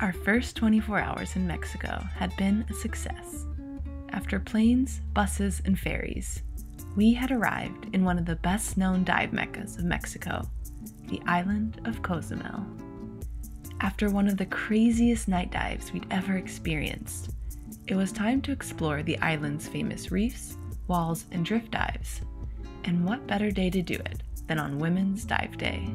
Our first 24 hours in Mexico had been a success. After planes, buses, and ferries, we had arrived in one of the best known dive meccas of Mexico, the island of Cozumel. After one of the craziest night dives we'd ever experienced, it was time to explore the island's famous reefs, walls, and drift dives. And what better day to do it than on Women's Dive Day?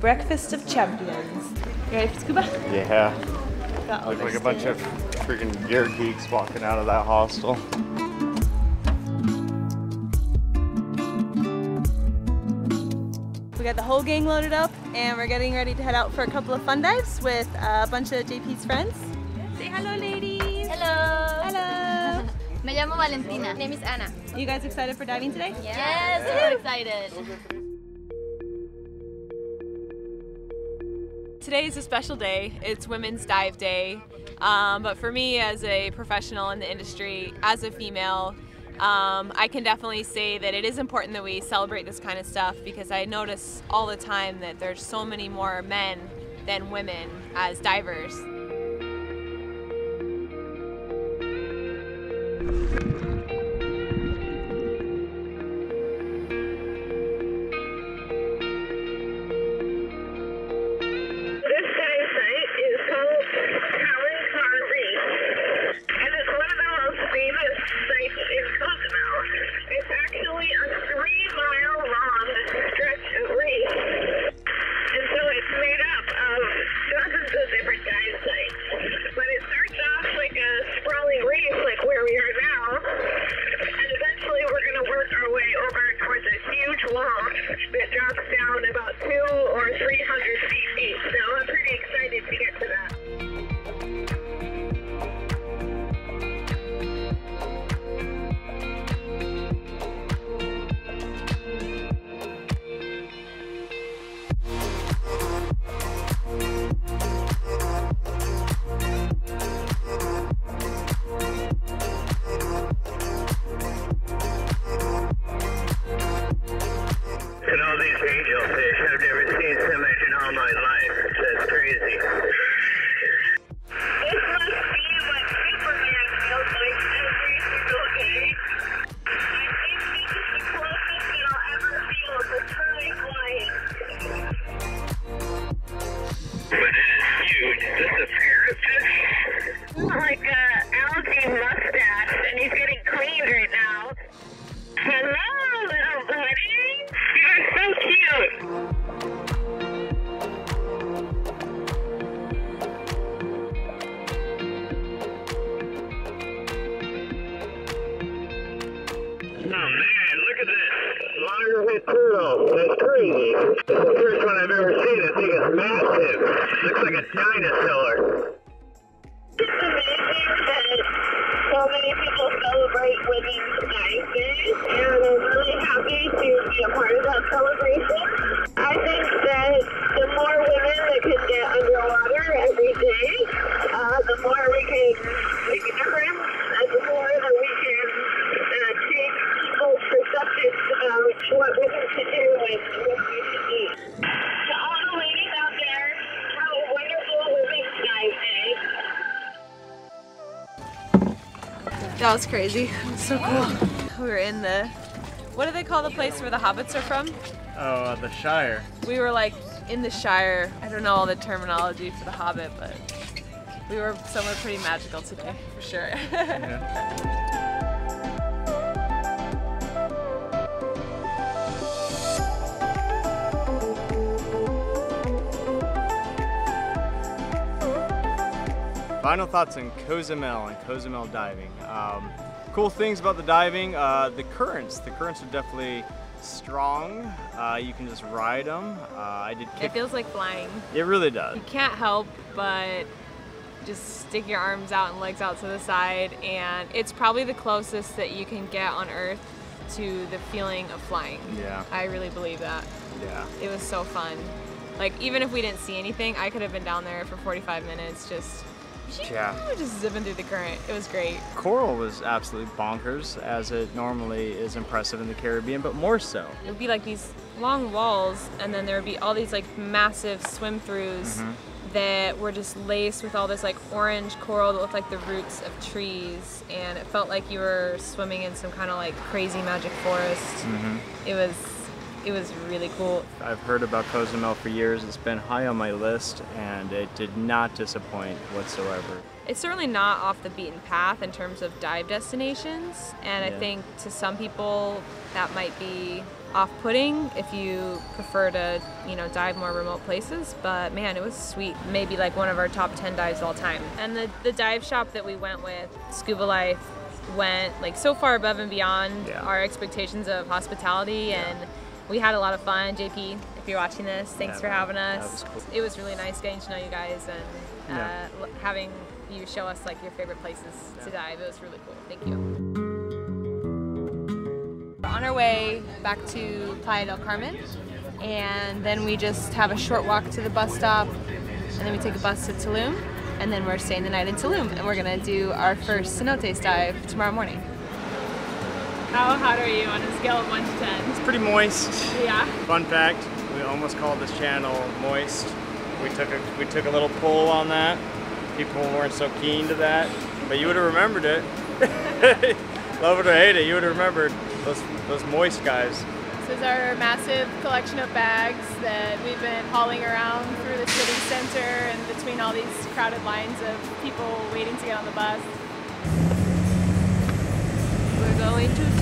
Breakfast of champions. You ready for scuba? Yeah. Got Look like a bunch of freaking gear geeks walking out of that hostel. We got the whole gang loaded up and we're getting ready to head out for a couple of fun dives with a bunch of JP's friends. Say hello, ladies. Hello. Hello. Me llamo Valentina. My name is Anna. you guys excited for diving today? Yes, we're excited. Today is a special day. It's Women's Dive Day. Um, but for me, as a professional in the industry, as a female, um, I can definitely say that it is important that we celebrate this kind of stuff because I notice all the time that there's so many more men than women as divers. Looks like a dinosaur. It's amazing that so many people celebrate Women's Day, and I'm really happy to be a part of that celebration. I think that the more women that can get underwater every day, uh, the more we can make a difference, That was crazy. Was so cool. We were in the, what do they call the place where the hobbits are from? Oh, uh, the Shire. We were like in the Shire. I don't know all the terminology for the Hobbit, but we were somewhere pretty magical today, for sure. Final thoughts on Cozumel and Cozumel diving. Um, cool things about the diving, uh, the currents. The currents are definitely strong. Uh, you can just ride them. Uh, I did It feels like flying. It really does. You can't help but just stick your arms out and legs out to the side, and it's probably the closest that you can get on Earth to the feeling of flying. Yeah. I really believe that. Yeah. It was so fun. Like even if we didn't see anything, I could have been down there for 45 minutes just Yeah. We were just zipping through the current. It was great. Coral was absolutely bonkers, as it normally is impressive in the Caribbean, but more so. It would be like these long walls, and then there would be all these like massive swim throughs Mm-hmm. that were just laced with all this like orange coral that looked like the roots of trees, and it felt like you were swimming in some kind of like crazy magic forest. Mm-hmm. It was, it was really cool. I've heard about Cozumel for years. It's been high on my list, and it did not disappoint whatsoever. It's certainly not off the beaten path in terms of dive destinations, and I think to some people that might be off-putting if you prefer to, you know, dive more remote places. But man, it was sweet. Maybe like one of our top 10 dives all time. And the the dive shop that we went with, Scubalife, went like so far above and beyond Yeah. our expectations of hospitality and. We had a lot of fun, JP. If you're watching this, thanks Yeah, for having us. was cool. It was really nice getting to know you guys and uh, Yeah. having you show us like your favorite places to dive. It was really cool. Thank you. We're on our way back to Playa del Carmen, and then we just have a short walk to the bus stop, and then we take a bus to Tulum, and then we're staying the night in Tulum, and we're gonna do our first cenotes dive tomorrow morning. How hot are you on a scale of one to ten? It's pretty moist. Yeah. Fun fact: we almost called this channel "Moist." We took a we took a little pull on that. People weren't so keen to that, but you would have remembered it. Love it or hate it, you would have remembered those those moist guys. This is our massive collection of bags that we've been hauling around through the city center and between all these crowded lines of people waiting to get on the bus. We're going to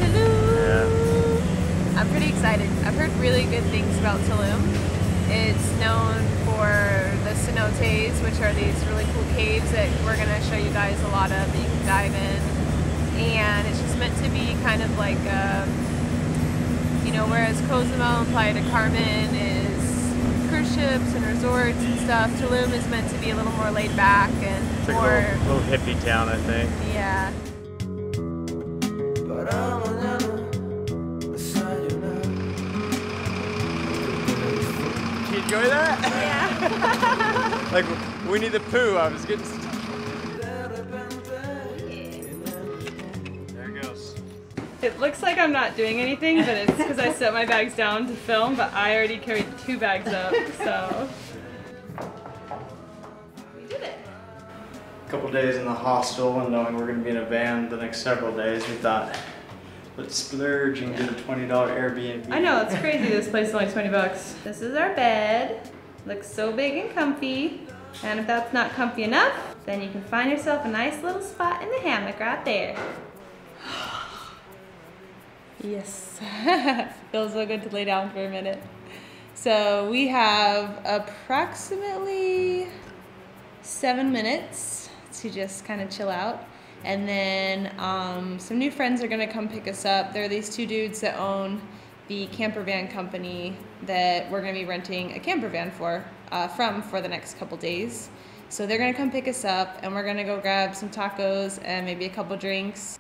Tulum. I'm pretty excited. I've heard really good things about Tulum. It's known for the cenotes, which are these really cool caves that we're going to show you guys a lot of that you can dive in. And it's just meant to be kind of like, a, you know, whereas Cozumel and Playa del Carmen is cruise ships and resorts and stuff, Tulum is meant to be a little more laid back and It's like more, a little, little hippie town, I think. yeah. Enjoy that? Yeah. like Winnie the Pooh, I was getting. There it goes. It looks like I'm not doing anything, but it's because I set my bags down to film, but I already carried two bags up, so. We did it. A couple days in the hostel and knowing we're going to be in a van the next several days, we thought, let's splurge and get a $20 Airbnb. I know, it's crazy this place is only 20 bucks. This is our bed. Looks so big and comfy. And if that's not comfy enough, then you can find yourself a nice little spot in the hammock right there. Yes. Feels so good to lay down for a minute. So we have approximately seven minutes to just kind of chill out. And then um, some new friends are gonna come pick us up. There are these two dudes that own the camper van company that we're gonna be renting a camper van for uh, from for the next couple days. So they're gonna come pick us up, and we're gonna go grab some tacos and maybe a couple drinks.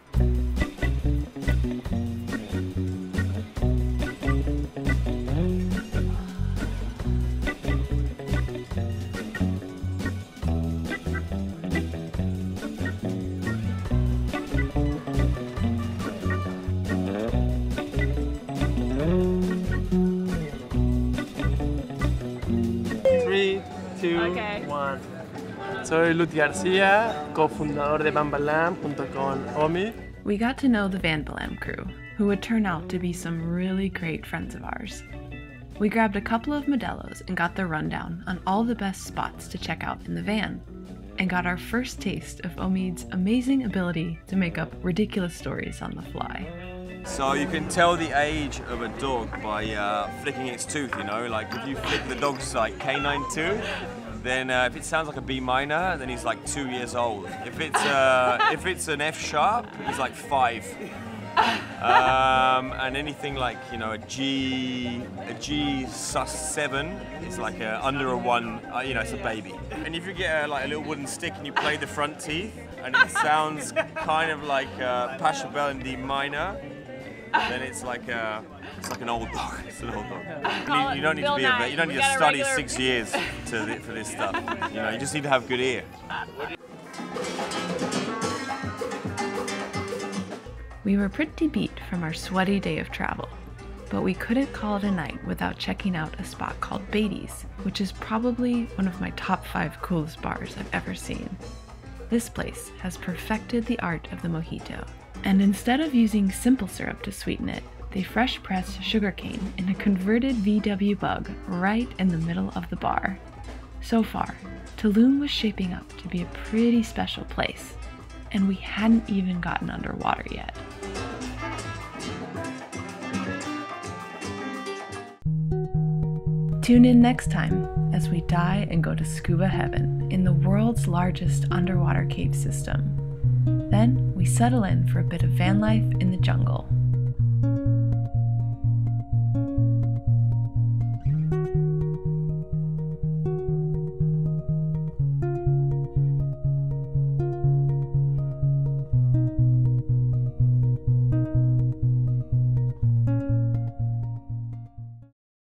Soy Luz García, cofundador de Bambalam.com OMI. We got to know the Vanbalam crew, who would turn out to be some really great friends of ours. We grabbed a couple of Modelos and got the rundown on all the best spots to check out in the van, and got our first taste of Omid's amazing ability to make up ridiculous stories on the fly. So you can tell the age of a dog by uh, flicking its tooth, you know? Like if you flick the dog's like canine tooth, then uh, if it sounds like a B minor, then he's like two years old. If it's uh, if it's an F sharp, he's like five. Um, and anything like you know a G a G sus seven is like a, under a one, uh, you know, it's a baby. And if you get a, like a little wooden stick and you play the front teeth, and it sounds kind of like uh, Pachelbel in D minor, then it's like a, it's like an old dog. It's an old dog. You, need- you don't need to Bill be a vet. You don't We need to study regular- six years to thi- for this stuff. You know, you just need to have good ear. We were pretty beat from our sweaty day of travel, but we couldn't call it a night without checking out a spot called Batey's, which is probably one of my top five coolest bars I've ever seen. This place has perfected the art of the mojito, and instead of using simple syrup to sweeten it, they fresh press sugarcane in a converted VW bug right in the middle of the bar. So far, Tulum was shaping up to be a pretty special place, and we hadn't even gotten underwater yet. Tune in next time as we die and go to scuba heaven in the world's largest underwater cave system. Then settle in for a bit of van life in the jungle.